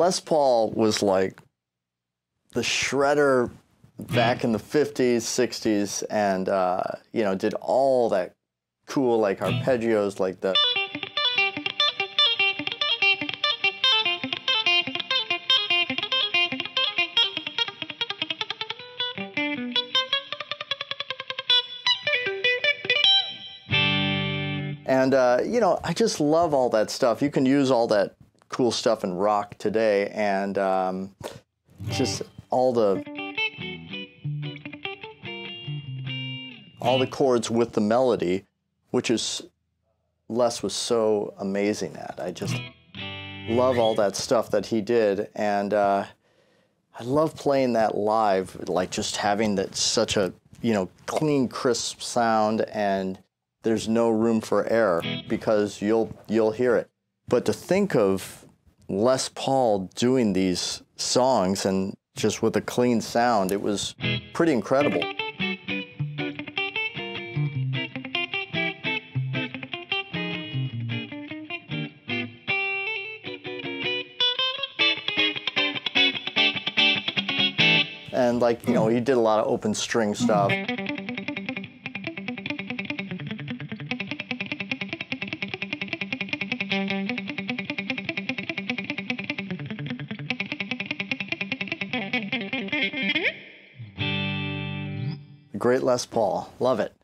Les Paul was like the shredder back in the 50s, 60s, and, uh, you know, did all that cool, like, arpeggios, like the. And, uh, you know, I just love all that stuff. You can use all that cool stuff in rock today, and um, just all the all the chords with the melody, which is Les was so amazing at. I just love all that stuff that he did, and uh, I love playing that live, like just having that such a you know clean, crisp sound, and there's no room for error because you'll you'll hear it. But to think of Les Paul doing these songs and just with a clean sound, it was pretty incredible. And like, you know, he did a lot of open string stuff. Great Les Paul. Love it.